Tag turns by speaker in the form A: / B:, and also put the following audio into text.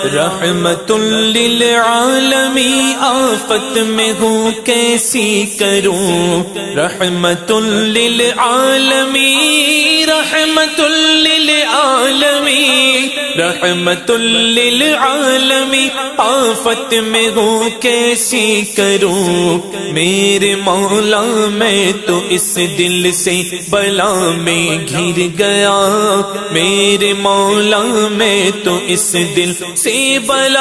A: رحمت للعالمی آفت میں ہوں کیسی کروں رحمت للعالمی رحمت للعالمی رحمت للعالمی، آفت میں ہوں کیسی کروں؟ میرے مولا، میں تو اس دل سے بلا میں گر گیا۔ میرے مولا، میں تو اس دل سے بلا